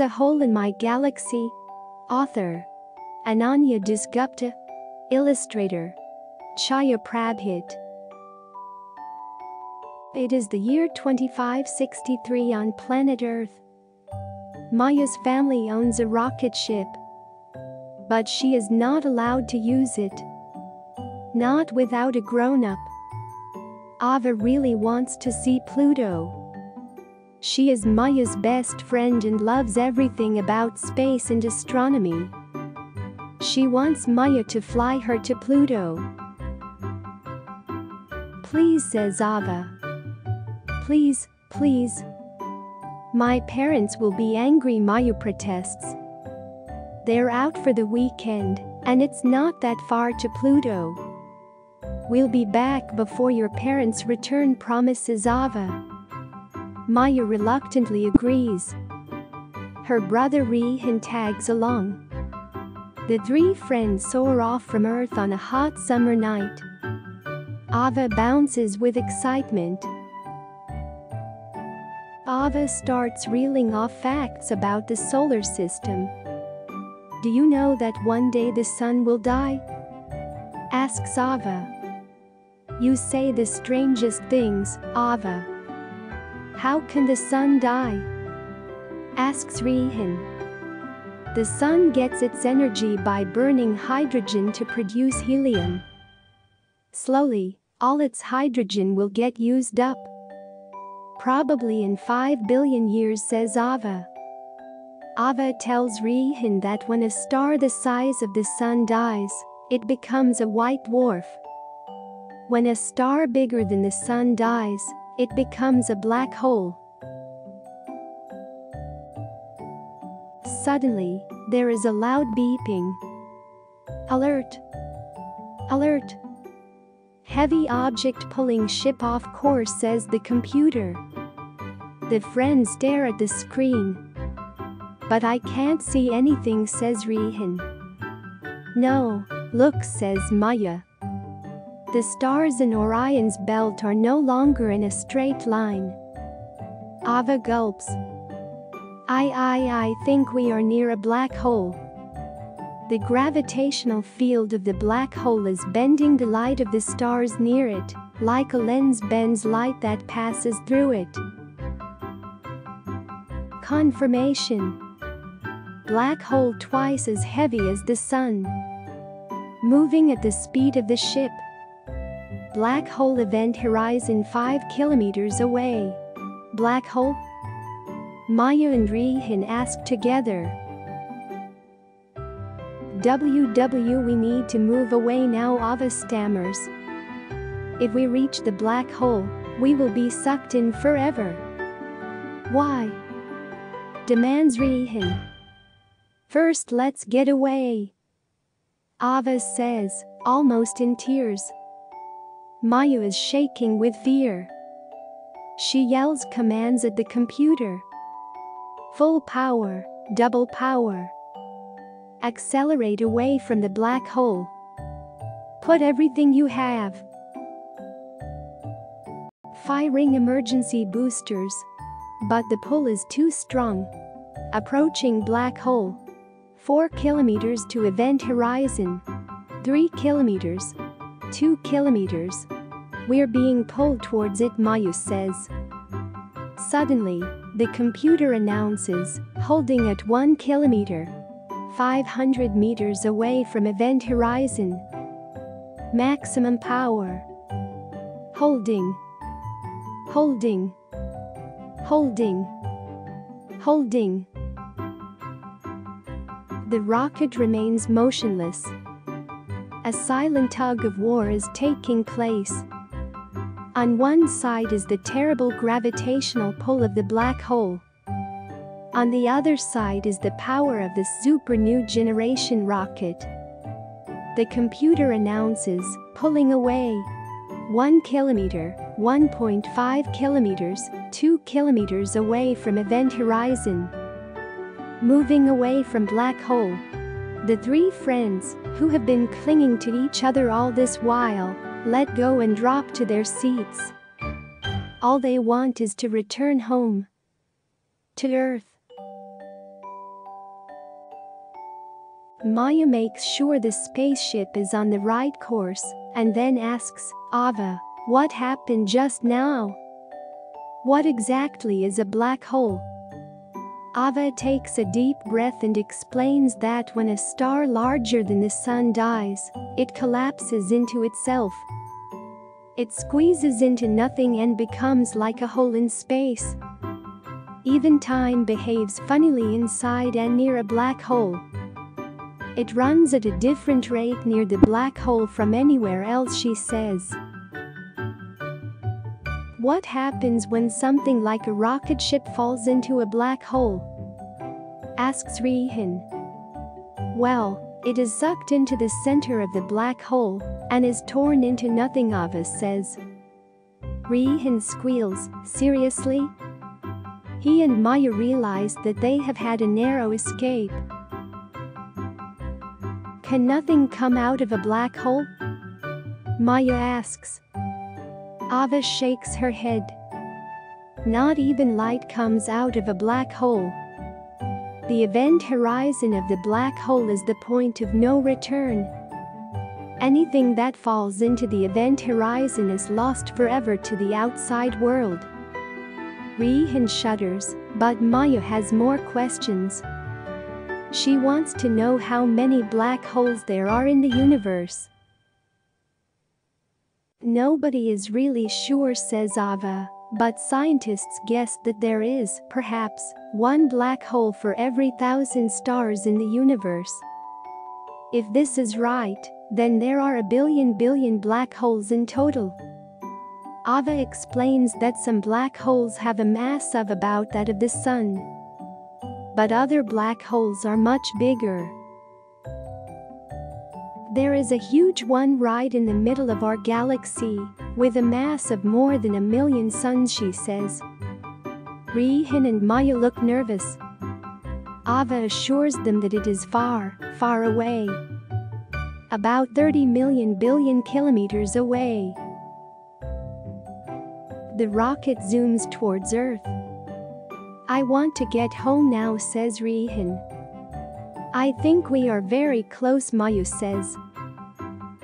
A hole in my galaxy. Author Ananya Dasgupta. Illustrator Chaaya Prabhat. It is the year 2563 on planet Earth. Maya's family owns a rocket ship. But she is not allowed to use it. Not without a grown up. Ava really wants to see Pluto. She is Maya's best friend and loves everything about space and astronomy. She wants Maya to fly her to Pluto. Please, says Ava. Please, please. My parents will be angry, Maya protests. They're out for the weekend, and it's not that far to Pluto. We'll be back before your parents return, promises Ava. Maya reluctantly agrees. Her brother Reyhaan tags along. The three friends soar off from Earth on a hot summer night. Ava bounces with excitement. Ava starts reeling off facts about the solar system. Do you know that one day the sun will die? Asks Ava. You say the strangest things, Ava. How can the sun die? Asks Reyhaan. The sun gets its energy by burning hydrogen to produce helium. Slowly, all its hydrogen will get used up. Probably in 5 billion years, says Ava. Ava tells Reyhaan that when a star the size of the sun dies, it becomes a white dwarf. When a star bigger than the sun dies, it becomes a black hole. Suddenly, there is a loud beeping. Alert! Alert! Heavy object pulling ship off course, says the computer. The friends stare at the screen. But I can't see anything, says Reyhaan. No, look, says Maya. The stars in Orion's belt are no longer in a straight line. Ava gulps. I I I think we are near a black hole. The gravitational field of the black hole is bending the light of the stars near it, like a lens bends light that passes through it. Confirmation Black hole twice as heavy as the sun. Moving at the speed of the ship, Black hole event horizon 5 kilometers away. Black hole? Maya and Reyhaan ask together. WW we need to move away now Ava stammers. If we reach the black hole, we will be sucked in forever. Why? Demands Reyhaan. First let's get away. Ava says, almost in tears. Maya is shaking with fear. She yells commands at the computer. Full power, double power. Accelerate away from the black hole. Put everything you have. Firing emergency boosters. But the pull is too strong. Approaching black hole. 4 kilometers to event horizon. 3 kilometers. 2 kilometers. We're being pulled towards it, Mayus says. Suddenly, the computer announces, holding at 1 kilometer. 500 meters away from event horizon. Maximum power. Holding. Holding. Holding. Holding. The rocket remains motionless, a silent tug of war is taking place. On one side is the terrible gravitational pull of the black hole. On the other side is the power of the super new generation rocket. The computer announces, pulling away. 1 kilometer, 1.5 kilometers, 2 kilometers away from event horizon. Moving away from black hole, the three friends, who have been clinging to each other all this while, let go and drop to their seats. All they want is to return home. To Earth. Maya makes sure the spaceship is on the right course and then asks Ava, what happened just now? What exactly is a black hole? Ava takes a deep breath and explains that when a star larger than the sun dies, it collapses into itself. It squeezes into nothing and becomes like a hole in space. Even time behaves funnily inside and near a black hole. It runs at a different rate near the black hole from anywhere else she says. What happens when something like a rocket ship falls into a black hole? Asks Reyhaan. Well, it is sucked into the center of the black hole and is torn into nothing Ava says. Reyhaan squeals, seriously? He and Maya realize that they have had a narrow escape. Can nothing come out of a black hole? Maya asks. Ava shakes her head. Not even light comes out of a black hole. The event horizon of the black hole is the point of no return. Anything that falls into the event horizon is lost forever to the outside world. Reyhaan shudders, but Maya has more questions. She wants to know how many black holes there are in the universe. Nobody is really sure says Ava, but scientists guess that there is, perhaps, one black hole for every thousand stars in the universe. If this is right, then there are a billion billion black holes in total. Ava explains that some black holes have a mass of about that of the Sun. But other black holes are much bigger. There is a huge one right in the middle of our galaxy, with a mass of more than a million suns she says. Reyhaan and Maya look nervous. Ava assures them that it is far, far away. About 30 million billion kilometers away. The rocket zooms towards Earth. I want to get home now says Reyhaan. I think we are very close Maya says.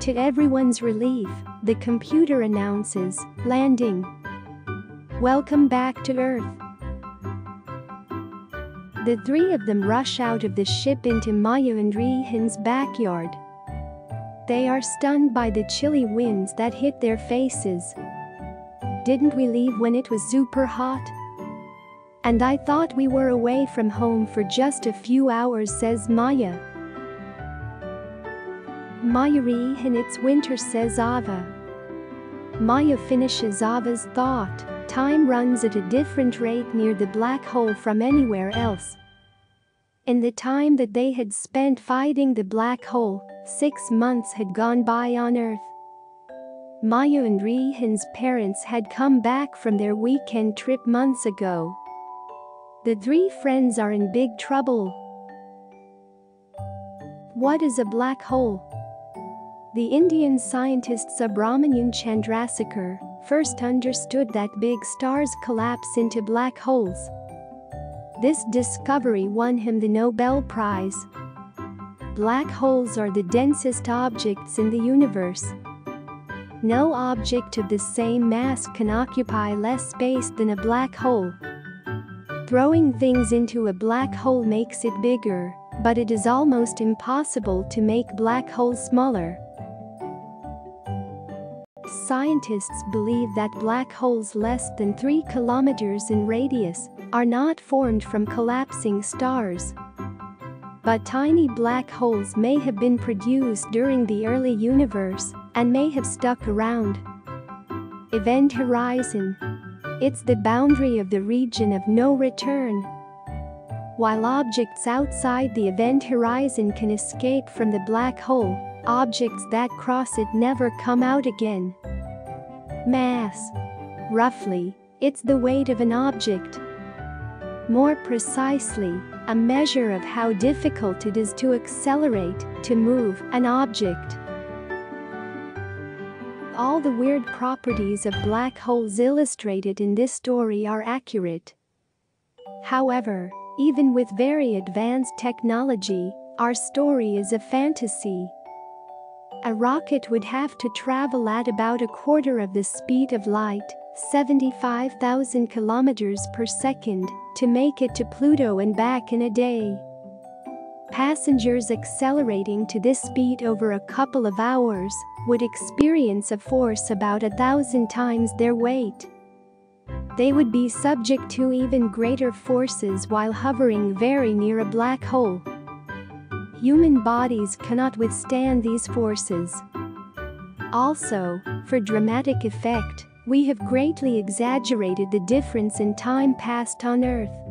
To everyone's relief, the computer announces, landing. Welcome back to Earth. The three of them rush out of the ship into Maya and Reyhaan's backyard. They are stunned by the chilly winds that hit their faces. Didn't we leave when it was super hot? And I thought we were away from home for just a few hours says Maya. Mayuri and it's winter says Ava. Maya finishes Ava's thought, time runs at a different rate near the black hole from anywhere else. In the time that they had spent fighting the black hole, six months had gone by on Earth. Maya and Reyhaan's parents had come back from their weekend trip months ago. The three friends are in big trouble. What is a black hole? The Indian scientist Subrahmanyan Chandrasekhar first understood that big stars collapse into black holes. This discovery won him the Nobel Prize. Black holes are the densest objects in the universe. No object of the same mass can occupy less space than a black hole. Throwing things into a black hole makes it bigger, but it is almost impossible to make black holes smaller. Scientists believe that black holes less than 3 kilometers in radius are not formed from collapsing stars. But tiny black holes may have been produced during the early universe and may have stuck around. Event Horizon It's the boundary of the region of no return. While objects outside the event horizon can escape from the black hole, objects that cross it never come out again. Mass. Roughly, it's the weight of an object. More precisely, a measure of how difficult it is to accelerate, to move, an object. All the weird properties of black holes illustrated in this story are accurate. However, even with very advanced technology, Our story is a fantasy. A rocket would have to travel at about a quarter of the speed of light, 75,000 kilometers per second, to make it to Pluto and back in a day. Passengers accelerating to this speed over a couple of hours would experience a force about a thousand times their weight. They would be subject to even greater forces while hovering very near a black hole. Human bodies cannot withstand these forces. Also, for dramatic effect, we have greatly exaggerated the difference in time passed on Earth.